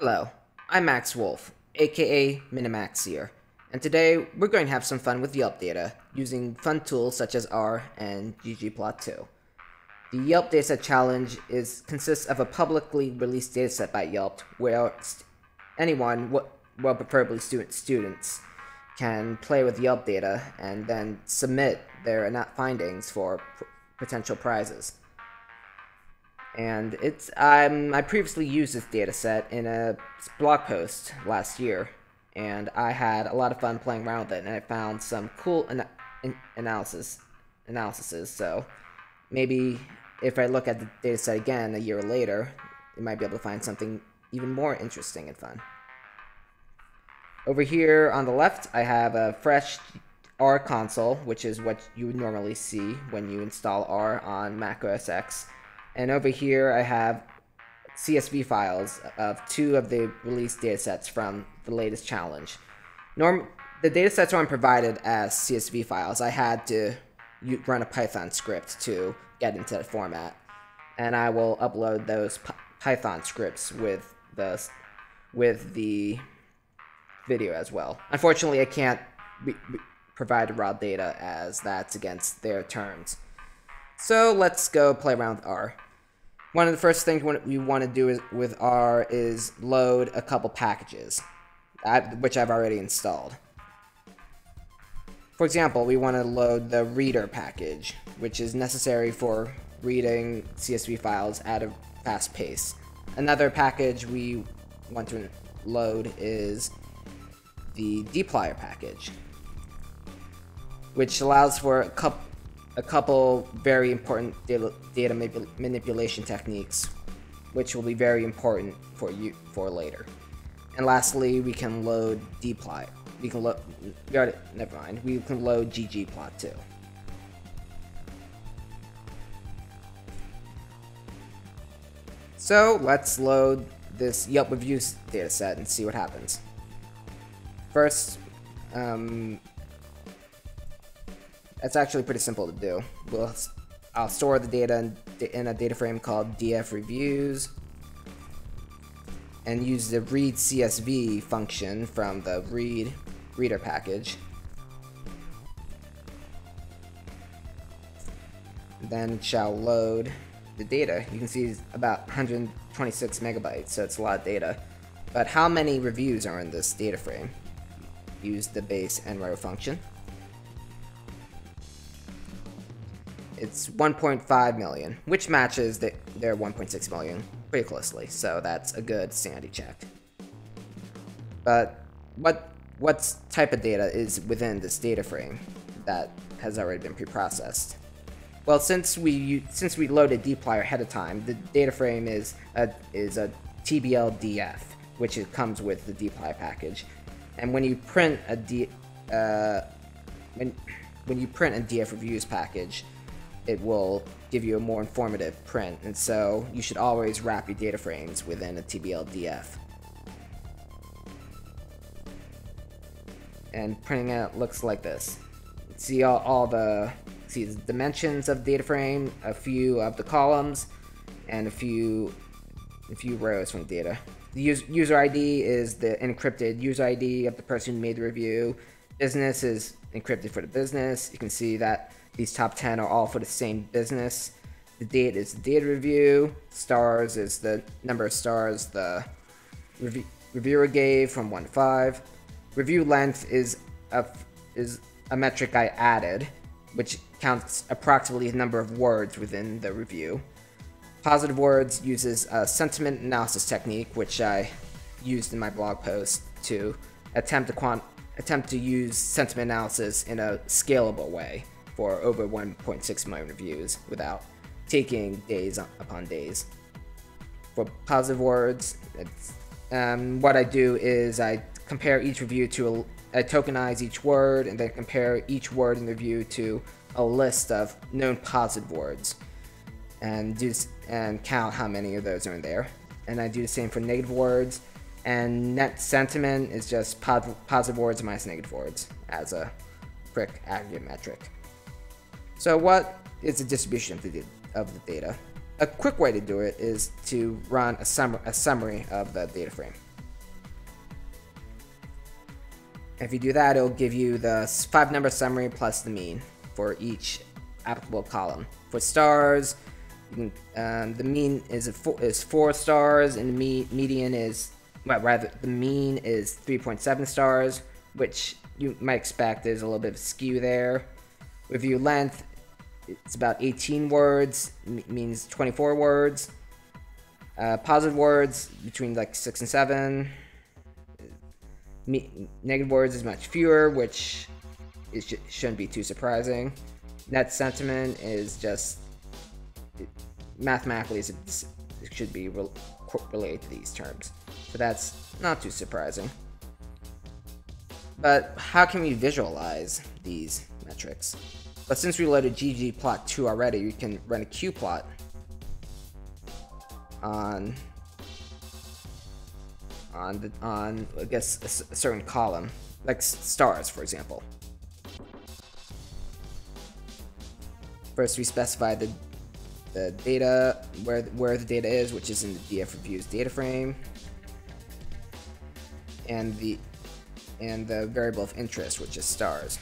Hello, I'm Max Woolf, aka minimaxir, and today we're going to have some fun with Yelp data using fun tools such as R and ggplot2. The Yelp Dataset Challenge is consists of a publicly released dataset by Yelp where anyone, well preferably student students, can play with Yelp data and then submit their findings for potential prizes. And it's um, I previously used this dataset in a blog post last year, and I had a lot of fun playing around with it, and I found some cool an analysis analyses. So maybe if I look at the dataset again a year later, you might be able to find something even more interesting and fun. Over here on the left, I have a fresh R console, which is what you would normally see when you install R on Mac OS X. And over here, I have CSV files of two of the released datasets from the latest challenge. Norm the datasets aren't provided as CSV files. I had to run a Python script to get into that format. And I will upload those Python scripts with the with the video as well. Unfortunately, I can't provide raw data as that's against their terms. So let's go play around with R. One of the first things we want to do is, with R is load a couple packages, which I've already installed. For example, we want to load the readr package, which is necessary for reading CSV files at a fast pace. Another package we want to load is the dplyr package, which allows for a, couple, a couple very important data, manipulation techniques, which will be very important for you for later. And lastly, we can load dplyr we can load, never mind, we can load ggplot2. So let's load this Yelp reviews dataset and see what happens. First, um, it's actually pretty simple to do. We'll, I'll store the data in, a data frame called df reviews and use the read CSV function from the read readr package. Then shall load the data. You can see it's about 126 megabytes, so it's a lot of data. But how many reviews are in this data frame? Use the base nrow function. It's 1.5 million, which matches the, their 1.6 million pretty closely, so that's a good sanity check. But what what type of data is within this data frame that has already been preprocessed. Well, since we since we loaded dplyr ahead of time, the data frame is a is a TBLDF, which it comes with the dplyr package. And when you print a D, uh, when when you print a DF reviews package, it will give you a more informative print. And so you should always wrap your data frames within a TBLDF. and printing it looks like this. See all, all the see the dimensions of the data frame, a few of the columns, and a few a few rows from data. The user ID is the encrypted user ID of the person who made the review. Business is encrypted for the business. You can see that these top 10 are all for the same business. The date is the data review. Stars is the number of stars the review reviewer gave from 1 to 5. Review length is a, is a metric I added, which counts approximately the number of words within the review. Positive words uses a sentiment analysis technique, which I used in my blog post to attempt to quant attempt to use sentiment analysis in a scalable way for over 1.6 million reviews without taking days upon days. For positive words, um, what I do is I compare each review to a, tokenize each word and then compare each word in the review to a list of known positive words and do and count how many of those are in there. And I do the same for negative words. And net sentiment is just positive words minus negative words as a quick aggregate metric. So what is the distribution of the, of the data? A quick way to do it is to run a, sum a summary of the data frame. If you do that, it'll give you the five number summary plus the mean for each applicable column. For stars, um, the mean is four, is four stars, and the me median is well, rather the mean is 3.7 stars, which you might expect there's a little bit of skew there. Review length it's about 18 words, means 24 words. Uh, positive words between like six and seven. Me negative words is much fewer, which is sh shouldn't be too surprising. Net sentiment is just it, mathematically it should be re related to these terms, so that's not too surprising. But how can we visualize these metrics? But since we loaded ggplot2 already, we can run a qplot on on the, on I guess a, a certain column, like stars, for example. First, we specify the the data where where the data is, which is in the DF reviews data frame, and the and the variable of interest, which is stars.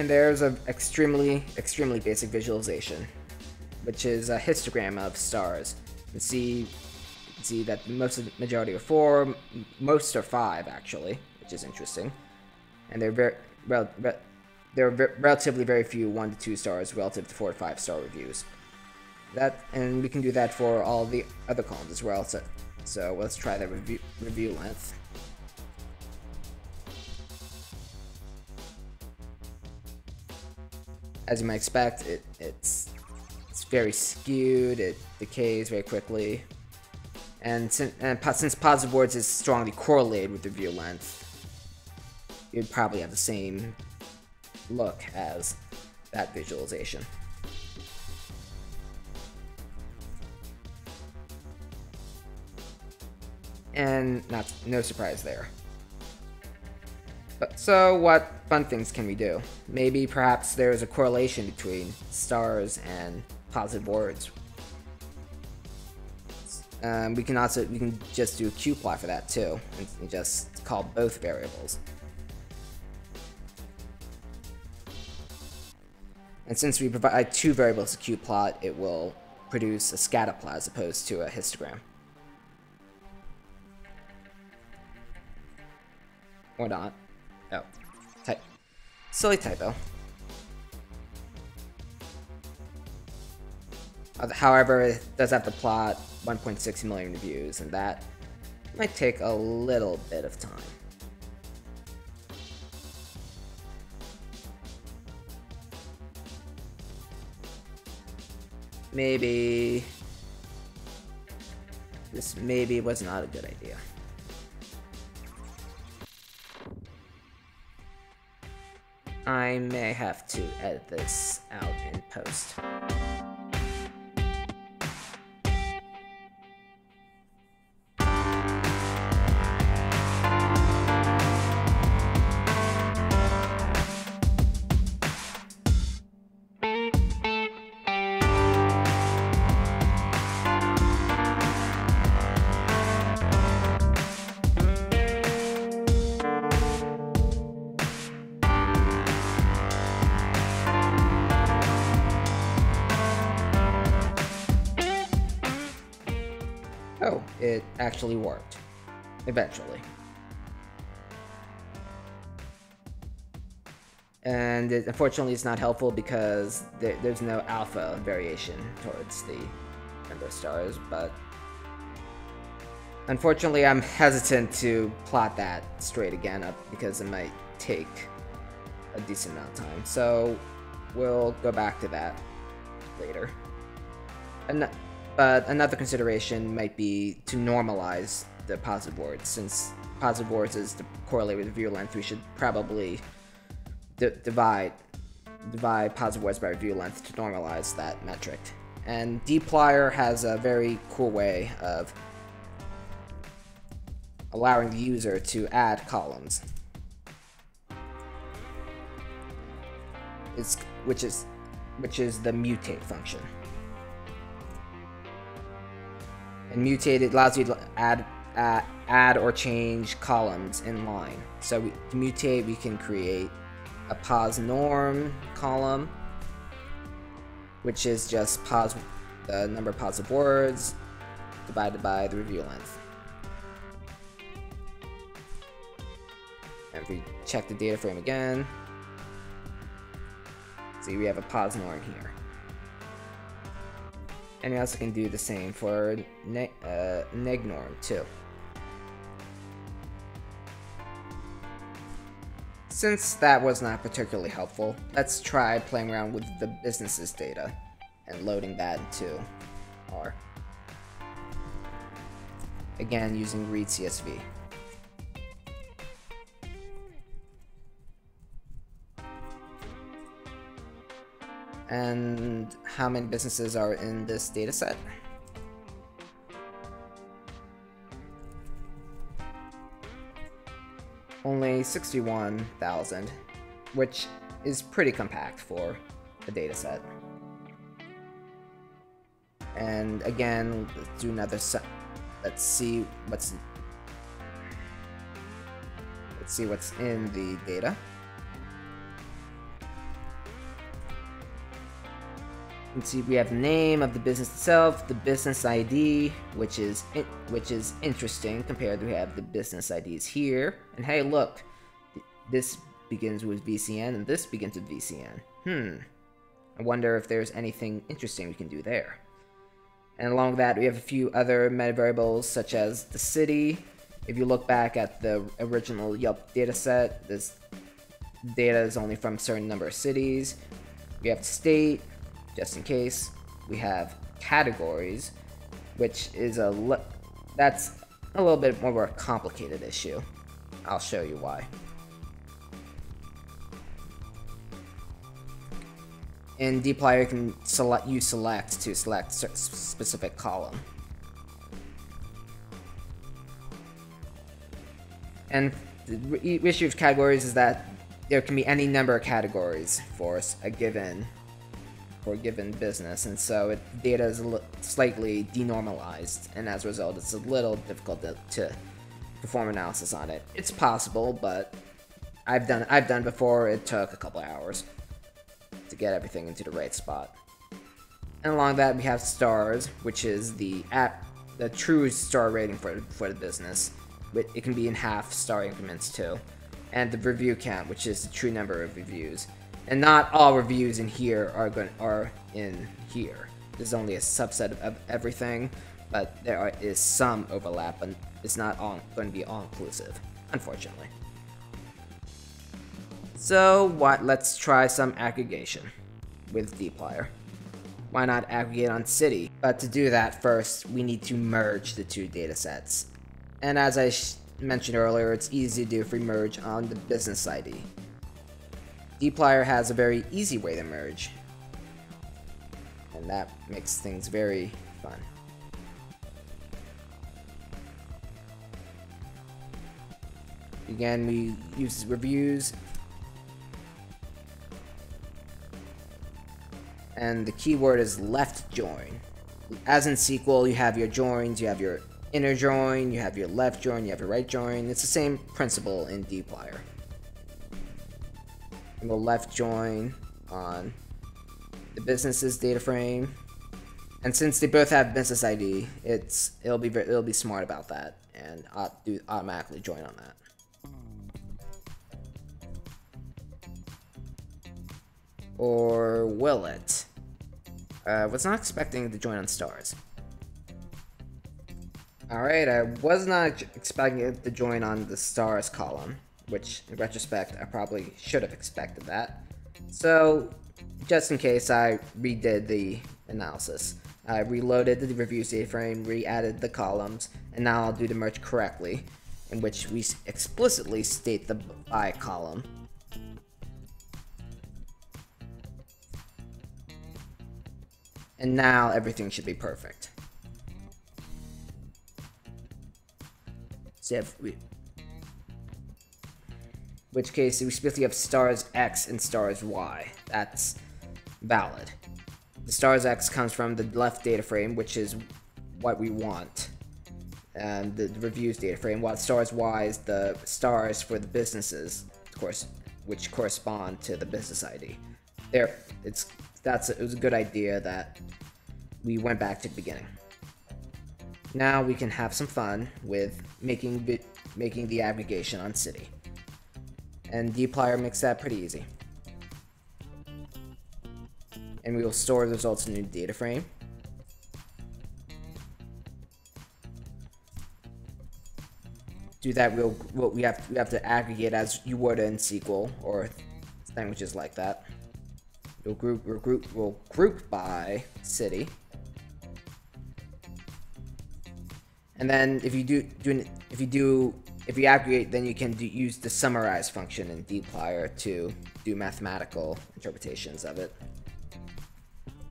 And there's an extremely, extremely basic visualization, which is a histogram of stars. You can see, you can see that most of the majority are four, most are five actually, which is interesting. And they're very, re, there are relatively very few one to two stars relative to four to five star reviews. That and we can do that for all the other columns as well. So, so let's try the review review length. As you might expect, it, it's it's very skewed. It decays very quickly, and since, and since positive words is strongly correlated with the view length, you'd probably have the same look as that visualization. And not no surprise there. So what fun things can we do? Maybe perhaps there's a correlation between stars and positive words. Um, we can also we can just do a qplot for that too, and just call both variables. And since we provide two variables to qplot, it will produce a scatterplot as opposed to a histogram. Or not. Oh. Type. Silly typo. Uh, however, it does have to plot 1.6 million views, and that might take a little bit of time. Maybe... This maybe was not a good idea. I may have to edit this out in post. It actually worked. Eventually. And it, unfortunately it's not helpful because there, there's no alpha variation towards the number of stars, but unfortunately I'm hesitant to plot that straight again up because it might take a decent amount of time. So we'll go back to that later. And but another consideration might be to normalize the positive words. Since positive words is correlated with view length, we should probably divide divide positive words by review length to normalize that metric. And dplyr has a very cool way of allowing the user to add columns. It's, which is which is the mutate function. And mutate it allows you to add, uh, add or change columns in line. So we, to mutate, we can create a pos norm column, which is just pos the number of positive words divided by the review length. And if we check the data frame again, see we have a pos norm here. And we also can do the same for ne uh, neg norm too. Since that was not particularly helpful, let's try playing around with the business's data and loading that into R. Again, using read CSV. And how many businesses are in this data set? Only 61,000, which is pretty compact for a data set. And again, let's do another set. Let's see what's let's see what's in the data. And see we have the name of the business itself, the business ID, which is which is interesting compared to we have the business IDs here. And hey, look, this begins with VCN and this begins with VCN. Hmm. I wonder if there's anything interesting we can do there. And along with that, we have a few other meta variables such as the city. If you look back at the original Yelp dataset, this data is only from a certain number of cities. We have state, just in case. We have categories, which is a that's a little bit more of a complicated issue. I'll show you why. In dplyr, you can select you select to select specific column. And the issue of categories is that there can be any number of categories for a given for a given business, and so it, data is slightly denormalized, and as a result, it's a little difficult to, to perform analysis on it. It's possible, but I've done I've done before. It took a couple hours to get everything into the right spot. And along that, we have stars, which is the app, the true star rating for, for the business. It can be in half star increments too. And the review count, which is the true number of reviews. And not all reviews in here are going are in here. There's only a subset of everything, but there are, is some overlap, and it's not all going to be all inclusive, unfortunately. So what? Let's try some aggregation with dplyr. Why not aggregate on city? But to do that first, we need to merge the two datasets. And as I mentioned earlier, it's easy to do if we merge on the business ID. Dplyr has a very easy way to merge. And that makes things very fun. Again, we use reviews and the keyword is left join. As in SQL, you have your joins, you have your inner join, you have your left join, you have your right join. It's the same principle in dplyr. And we'll left join on the business's data frame. And since they both have business ID, it's it'll be it'll be smart about that and do automatically join on that. Or will it? I uh, was not expecting to join on stars. Alright, I was not expecting it to join on the stars column, which in retrospect I probably should have expected that. So, just in case I redid the analysis. I reloaded the review data frame, re-added the columns, and now I'll do the merge correctly, in which we explicitly state the by column And now everything should be perfect. So if we, which case we basically have stars X and stars Y. That's valid. The stars X comes from the left data frame, which is what we want. And the, reviews data frame, while stars Y is the stars for the businesses, of course, which correspond to the business ID. There, it's that's it was a good idea that we went back to the beginning. Now we can have some fun with making making the aggregation on city. And dplyr makes that pretty easy. And we will store the results in a new data frame. Do that, we'll, we'll we have we have to aggregate as you would in SQL or languages like that. We'll group we'll group we'll group by city. And then if you do, do if you do if you aggregate, then you can use the summarize function in dplyr to do mathematical interpretations of it.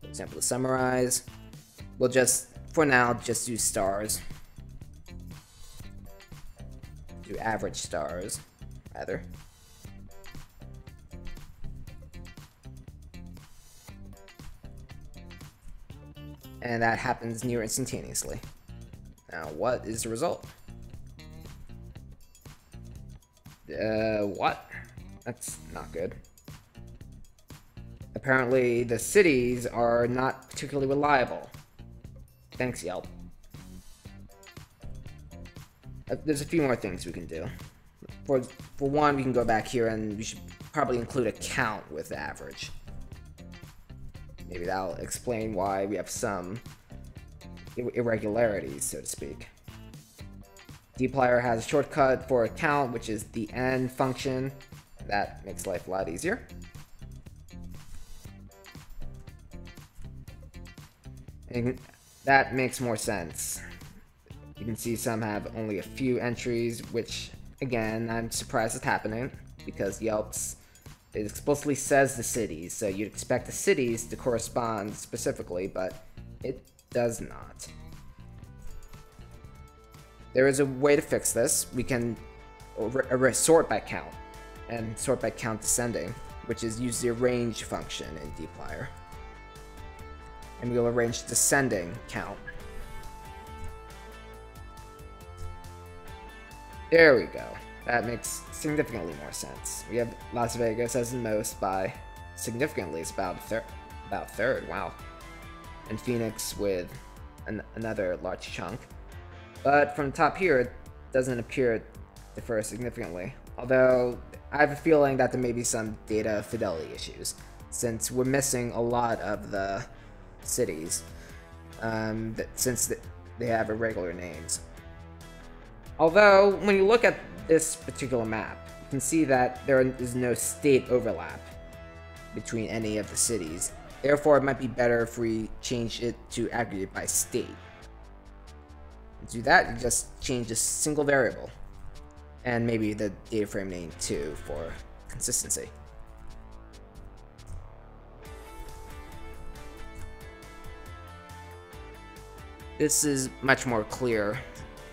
For example, to summarize, we'll just for now just do stars. Do average stars, rather. And that happens near instantaneously. Now, what is the result? Uh, what? That's not good. Apparently, the cities are not particularly reliable. Thanks, Yelp. Uh, there's a few more things we can do. For, for one, we can go back here and we should probably include a count with average. Maybe that'll explain why we have some irregularities, so to speak. Dplyr has a shortcut for count, which is the n function. That makes life a lot easier. And that makes more sense. You can see some have only a few entries, which, again, I'm surprised is happening, because Yelp's it explicitly says the cities, so you'd expect the cities to correspond specifically, but it does not. There is a way to fix this. We can er-, er-, er-, sort by count, and sort by count descending, which is use the arrange function in dplyr. And we'll arrange descending count. There we go. That makes significantly more sense. We have Las Vegas as the most by significantly. It's about third. About third. Wow. And Phoenix with an another large chunk. But from the top here, it doesn't appear to differ significantly. Although I have a feeling that there may be some data fidelity issues, since we're missing a lot of the cities, um, that, since they have irregular names. Although, when you look at this particular map, you can see that there is no state overlap between any of the cities. Therefore, it might be better if we change it to aggregate by state. Do that, you just change a single variable. And maybe the data frame name too for consistency. This is much more clear.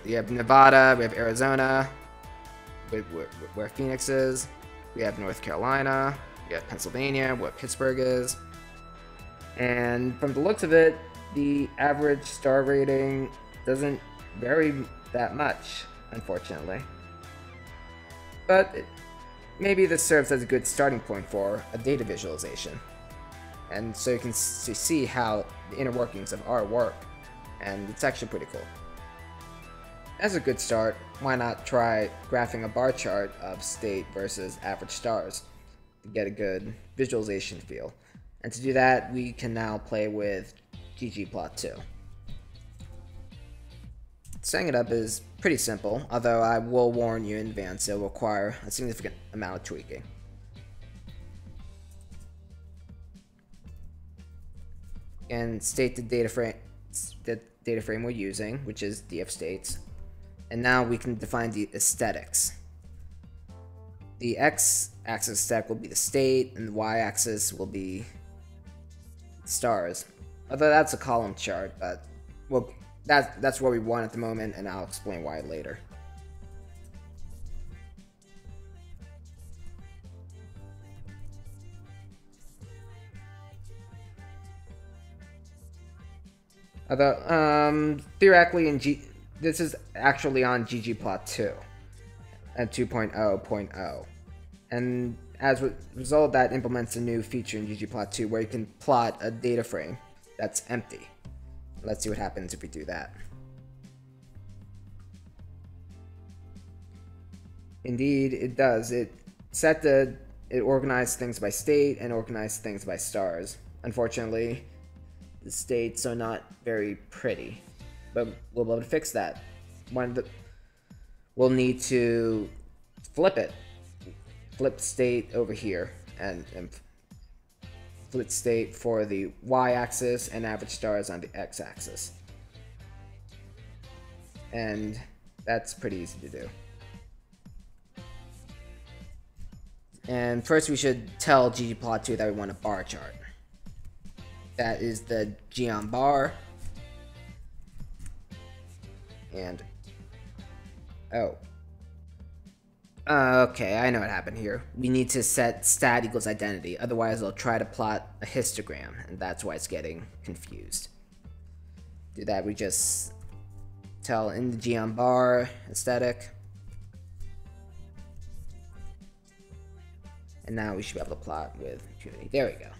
We have Nevada, we have Arizona, where, where Phoenix is. We have North Carolina, we have Pennsylvania, where Pittsburgh is. And from the looks of it, the average star rating doesn't vary that much, unfortunately. But maybe this serves as a good starting point for a data visualization. And so you can see how the inner workings of R work, and it's actually pretty cool. As a good start, why not try graphing a bar chart of state versus average stars to get a good visualization feel. And to do that, we can now play with ggplot2. Setting it up is pretty simple, although I will warn you in advance it will require a significant amount of tweaking. And state the data frame the data frame we're using, which is df states. And now we can define the aesthetics. The x-axis stack will be the state, and the y-axis will be stars. Although that's a column chart, but we'll that, that's what we want at the moment, and I'll explain why later. Although, um, theoretically in G, this is actually on ggplot 2 at 2.0.0. And as a result, that implements a new feature in ggplot 2 where you can plot a data frame that's empty. Let's see what happens if we do that. Indeed, it does. It set the it organized things by state and organized things by stars. Unfortunately, the states are not very pretty, but we'll be able to fix that. One the we'll need to flip it, flip state over here, and, and flip state for the y-axis and average stars on the x-axis. And that's pretty easy to do. And first we should tell ggplot2 that we want a bar chart. That is the geom bar. And, oh. Uh, okay, I know what happened here. We need to set stat equals identity, otherwise they'll try to plot a histogram, and that's why it's getting confused. Do that, we just tell in the geom bar aesthetic And now we should be able to plot with impunity. There we go.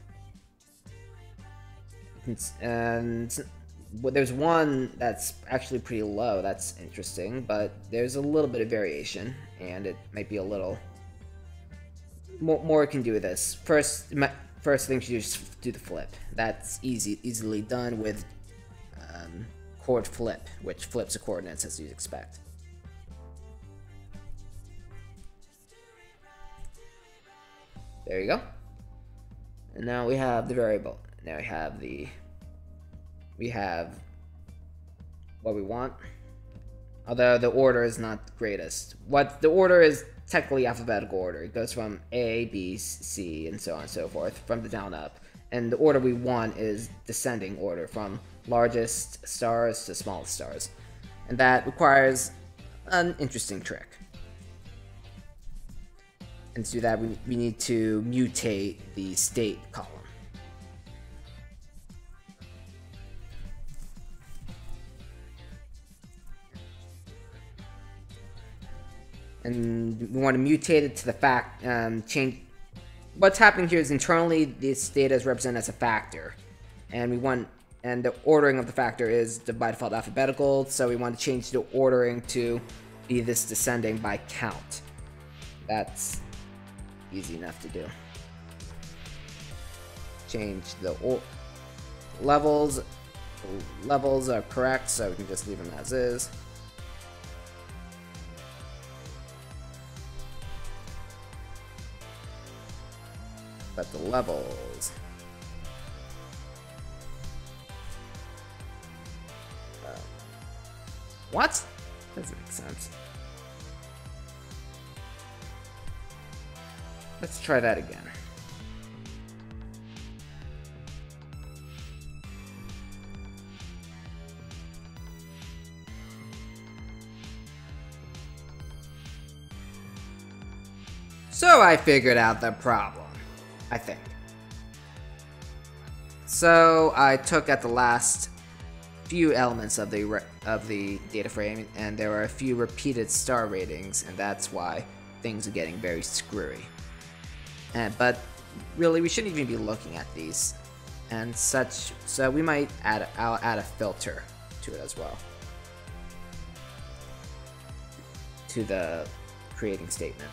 And well, there's one that's actually pretty low. That's interesting, but there's a little bit of variation, and it might be a little more. More can do with this. First, my, first thing you just do the flip. That's easy, easily done with um, coord flip, which flips the coordinates as you'd expect. There you go. And now we have the variable. Now we have the, we have what we want. Although the order is not greatest. What the order is technically alphabetical order. It goes from A, B, C, and so on and so forth, from the down up. And the order we want is descending order, from largest stars to smallest stars. And that requires an interesting trick. And to do that, we, we need to mutate the state column. And we want to mutate it to the fact, um, change, what's happening here is internally this data is represented as a factor. And we want, and the ordering of the factor is the by default alphabetical, so we want to change the ordering to be this descending by count. That's easy enough to do. Change the levels. Levels are correct, so we can just leave them as is. But the levels. Uh, what? Doesn't make sense. Let's try that again. So I figured out the problem, I think. So I took at the last few elements of the of the data frame, and there were a few repeated star ratings, and that's why things are getting very screwy. Uh, but really, we shouldn't even be looking at these and such. So we might add, I'll add a filter to it as well. To the creating statement.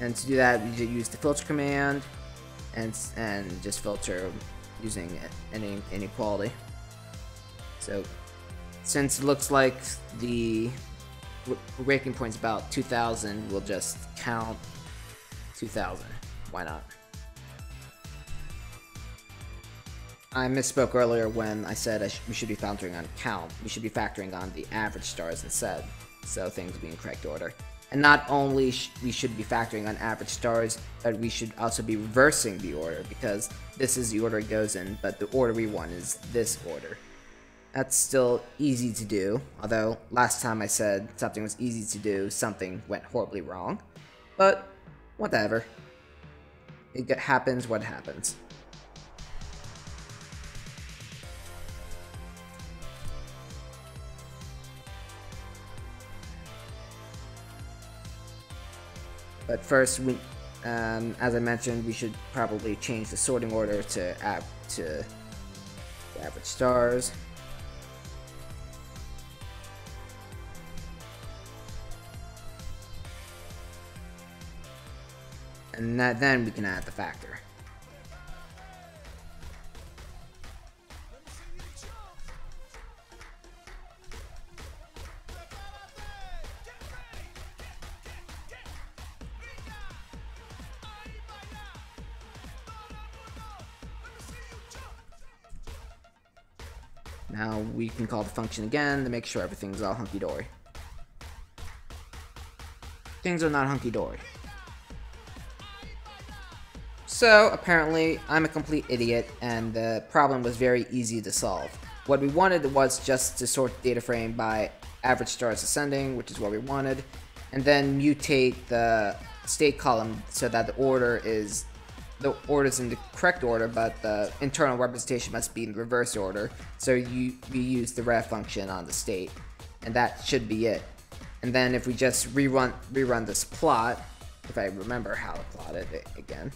And to do that, we use the filter command and, and just filter using any inequality. So since it looks like the breaking point is about 2000, we'll just count 2000. Why not? I misspoke earlier when I said I sh we should be factoring on count. We should be factoring on the average stars instead, so things will be in correct order. And not only sh we should be factoring on average stars, but we should also be reversing the order, because this is the order it goes in, but the order we want is this order. That's still easy to do, although last time I said something was easy to do, something went horribly wrong. But Whatever. It happens what happens. But first, we, um, as I mentioned, we should probably change the sorting order to to average stars. And that, then we can add the factor. Now we can call the function again to make sure everything's all hunky-dory. Things are not hunky-dory. So, apparently, I'm a complete idiot, and the problem was very easy to solve. What we wanted was just to sort the data frame by average stars ascending, which is what we wanted, and then mutate the state column so that the order is the order's in the correct order, but the internal representation must be in reverse order. So you, you use the rev function on the state, and that should be it. And then if we just rerun rerun this plot, if I remember how to plot it again,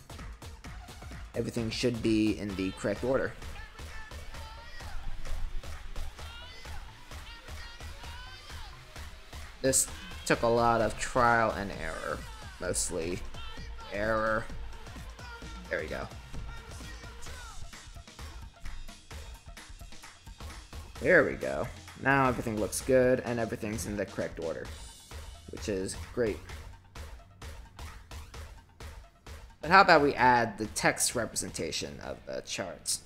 everything should be in the correct order. This took a lot of trial and error, mostly error. There we go. There we go. Now everything looks good and everything's in the correct order, which is great. But how about we add the text representation of the charts?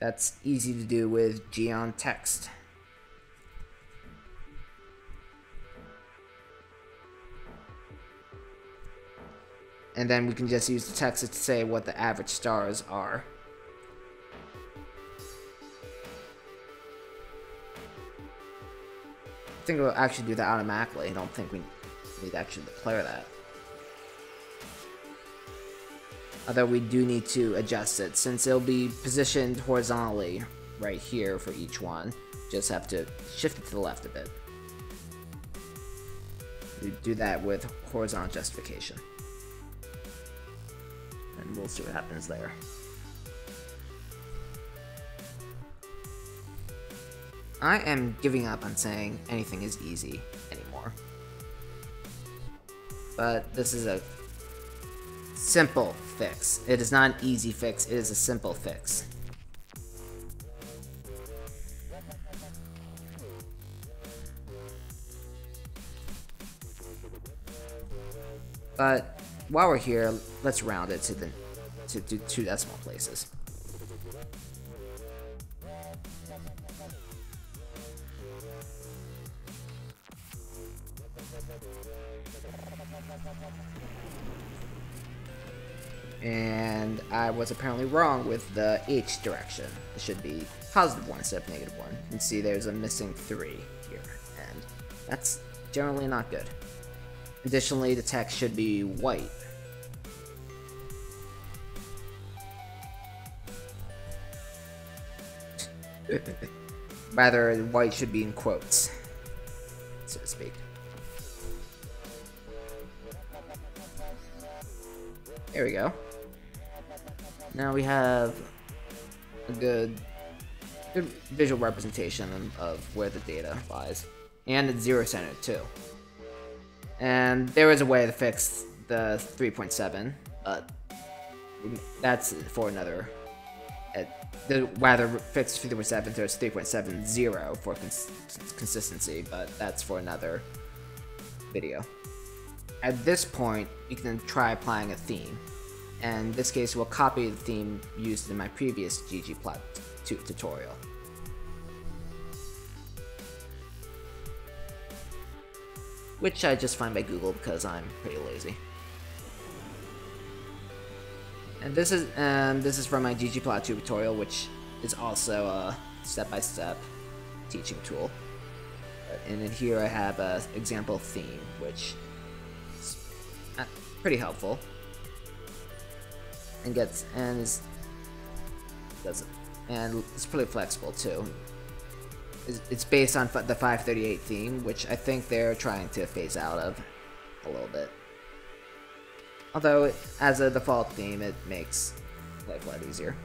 That's easy to do with geom text. And then we can just use the text to say what the average stars are. I think we'll actually do that automatically. I don't think we need to actually declare that. Although we do need to adjust it, since it'll be positioned horizontally right here for each one. Just have to shift it to the left a bit. We do that with horizontal justification and we'll see what happens there. I am giving up on saying anything is easy anymore. But this is a simple fix. It is not an easy fix, it is a simple fix. But while we're here, let's round it to the to, to two decimal places. And I was apparently wrong with the H direction. It should be positive 1 instead of negative 1. You can see there's a missing 3 here, and that's generally not good. Additionally, the text should be white. Rather, white should be in quotes, so to speak. There we go. Now we have a good, good visual representation of where the data lies. And it's zero-centered, too. And there is a way to fix the 3.7, but that's for another. Uh, the rather fix 3.7 to 3.70 for cons consistency, but that's for another video. At this point, you can try applying a theme. And in this case, we'll copy the theme used in my previous ggplot tutorial. Which I just find by Google because I'm pretty lazy. And this is um, this is from my ggplot2 tutorial, which is also a step-by-step -step teaching tool. And in here I have a example theme, which is uh, pretty helpful and gets and is does it and it's pretty flexible too it's based on the 538 theme, which I think they're trying to phase out of a little bit. Although, as a default theme, it makes life a lot easier.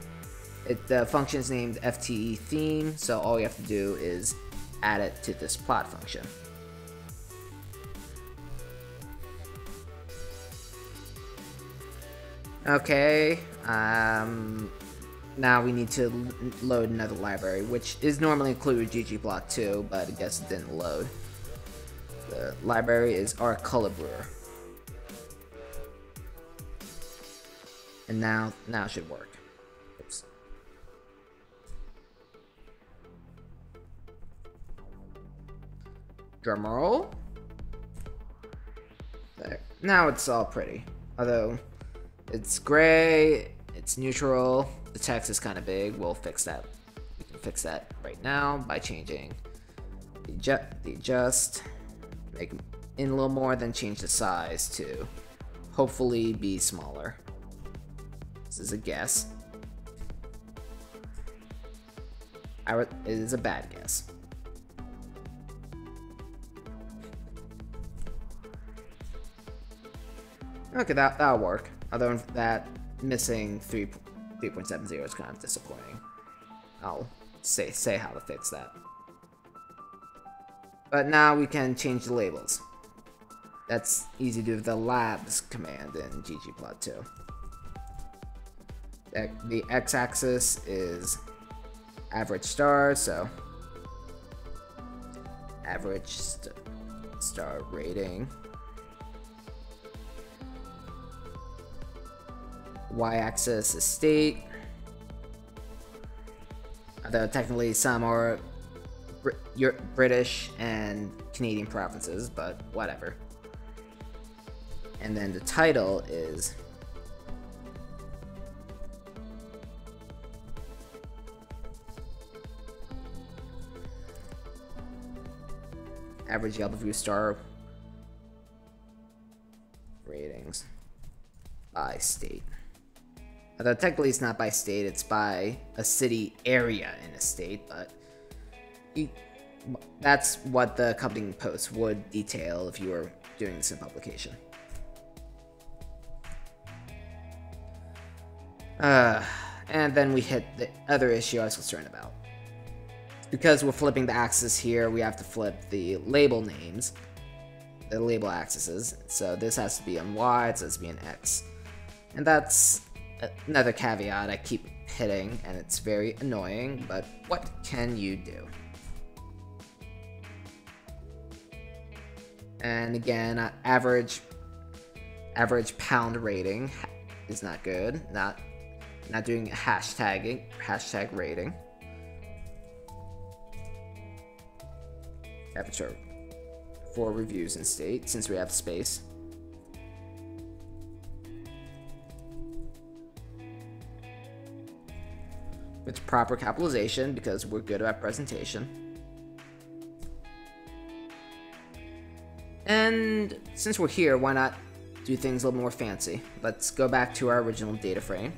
It, the function is named FTE theme, so all you have to do is add it to this plot function. Okay, um, now we need to load another library, which is normally included with ggplot2, but I guess it didn't load. The library is RColorBrewer. And now, now should work. Oops. Drum roll. There. Now it's all pretty. Although, it's gray, it's neutral, the text is kind of big. We'll fix that. We can fix that right now by changing the, the adjust, make in a little more, then change the size to hopefully be smaller. This is a guess. I it is a bad guess. Okay, that, that'll work. Other than that missing 3, 3.70 is kind of disappointing. I'll say, say how to fix that. But now we can change the labels. That's easy to do with the labs command in ggplot2 the x-axis is average star, so average st star rating. Y-axis is state. Although technically some are Br British and Canadian provinces, but whatever. And then the title is average Yelp review star ratings by state. Although technically it's not by state, it's by a city area in a state, but that's what the accompanying post would detail if you were doing this in publication. Uh, and then we hit the other issue I was concerned about because we're flipping the axis here, we have to flip the label names, the label axes. So this has to be on Y, it has to be on X. And that's another caveat I keep hitting, and it's very annoying, but what can you do? And again, uh, average average pound rating is not good. Not not doing hashtagging hashtag rating. aperture for reviews in state since we have space. With proper capitalization because we're good at presentation. And since we're here, why not do things a little more fancy? Let's go back to our original data frame.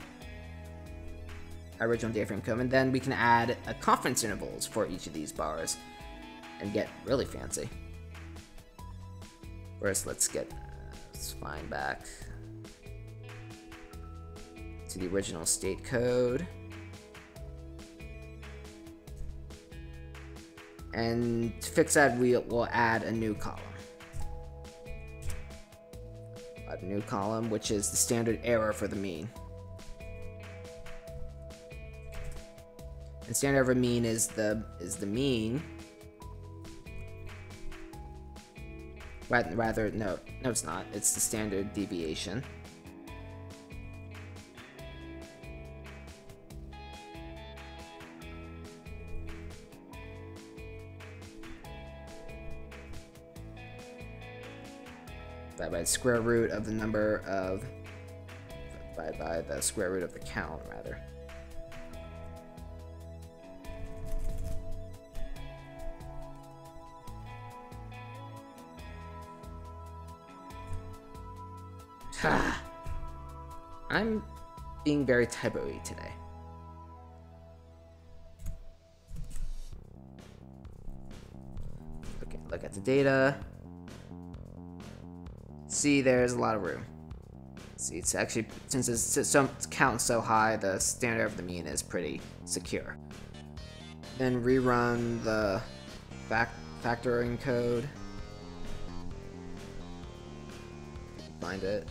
Our original data frame code, and then we can add a conference intervals for each of these bars and get really fancy. First, let's get find back to the original state code. And to fix that, we will add a new column. A new column, which is the standard error for the mean. And standard error mean is the is the mean Rather, no, no it's not. It's the standard deviation. By the square root of the number of, divided by the square root of the count, rather. I'm being very typo-y today. Okay, look at the data. See, there's a lot of room. See, it's actually, since it's so, count so high, the standard of the mean is pretty secure. Then rerun the fact factoring code. Find it.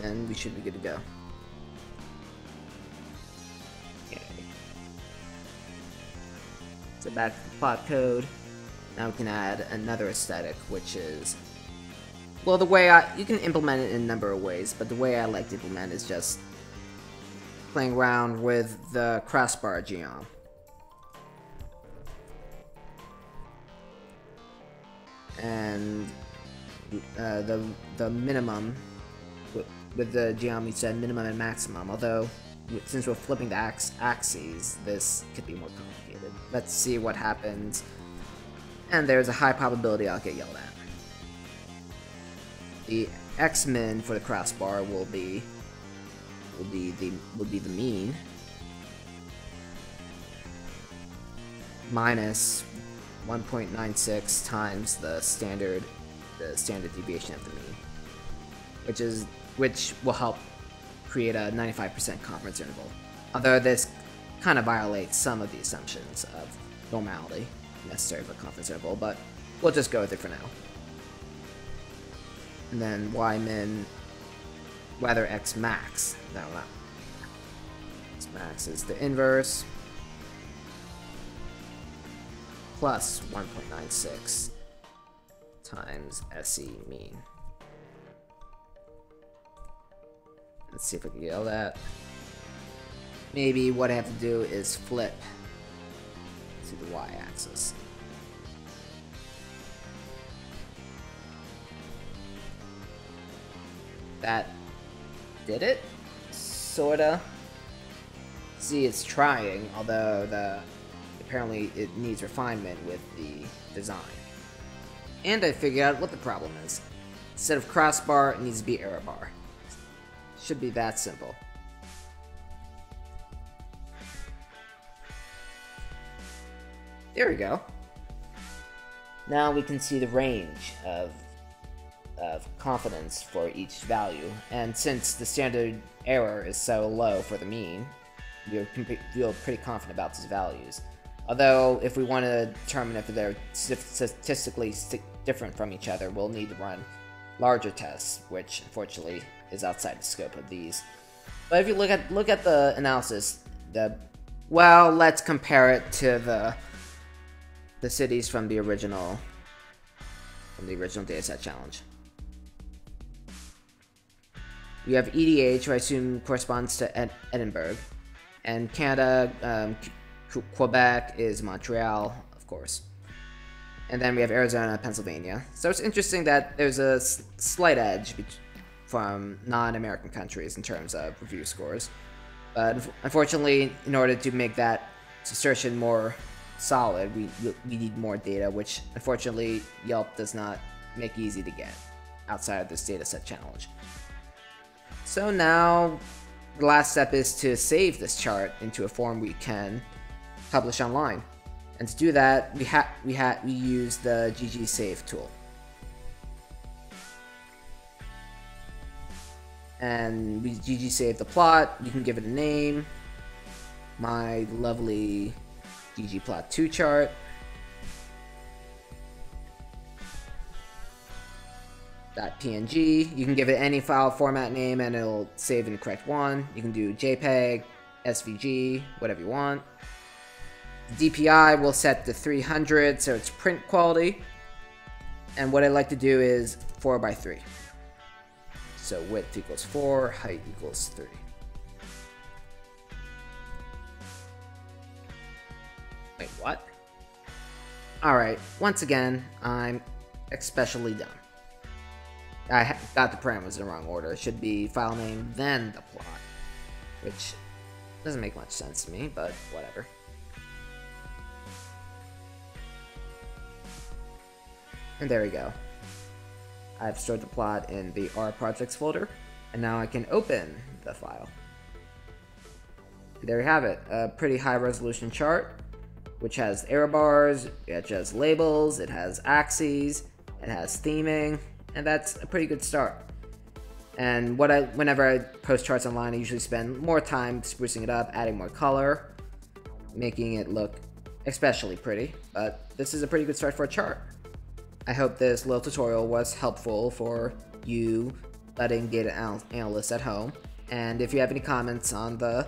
Then we should be good to go. Okay. Back to the plot code. Now we can add another aesthetic, which is well, the way I you can implement it in a number of ways, but the way I like to implement is just playing around with the crossbar geom. And uh, the the minimum with the geom geometry said minimum and maximum. Although since we're flipping the ax axes, this could be more complicated. Let's see what happens. And there's a high probability I'll get yelled at. The X-min for the crossbar will be will be the will be the mean minus 1.96 times the standard the standard deviation of the mean, which is which will help create a 95% confidence interval. Although this kind of violates some of the assumptions of normality necessary for confidence interval, but we'll just go with it for now. And then y min, whether x max. No, not. X max is the inverse plus 1.96 times SE mean. Let's see if we can get all that. Maybe what I have to do is flip to the y-axis. That did it? Sorta. See, it's trying, although the apparently it needs refinement with the design. And I figured out what the problem is. Instead of crossbar, it needs to be error bar. Should be that simple. There we go. Now we can see the range of, of confidence for each value, and since the standard error is so low for the mean, we feel pretty confident about these values. Although, if we want to determine if they're statistically different from each other, we'll need to run larger tests, which unfortunately is outside the scope of these. But if you look at look at the analysis, the well, let's compare it to the the cities from the original from the original dataset challenge. We have EDH, which I assume corresponds to Ed Edinburgh, and Canada, um, Quebec is Montreal, of course. And then we have Arizona, Pennsylvania. So it's interesting that there's a slight edge from non-American countries in terms of review scores. But unfortunately, in order to make that assertion more solid, we, we need more data, which unfortunately Yelp does not make easy to get outside of this dataset challenge. So now the last step is to save this chart into a form we can publish online. And to do that, we ha we ha we use the ggsave tool. and we ggsave the plot. You can give it a name. My lovely ggplot2 chart. .png. You can give it any file format name and it'll save in the correct one. You can do JPEG, SVG, whatever you want. DPI will set to 300 so it's print quality. And what I like to do is 4 by 3 so width equals 4, height equals 3. Alright, once again, I'm especially done. I got the parameters in the wrong order. It should be file name, then the plot. Which doesn't make much sense to me, but whatever. And there we go. I've stored the plot in the R projects folder, and now I can open the file. There you have it, a pretty high resolution chart, which has error bars, it has labels, it has axes, it has theming, and that's a pretty good start. And what I, whenever I post charts online, I usually spend more time sprucing it up, adding more color, making it look especially pretty. But this is a pretty good start for a chart. I hope this little tutorial was helpful for you letting data anal analysts at home. And if you have any comments on the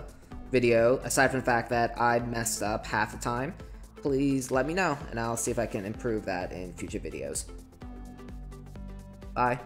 video, aside from the fact that I messed up half the time, please let me know and I'll see if I can improve that in future videos. Bye.